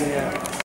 Yeah.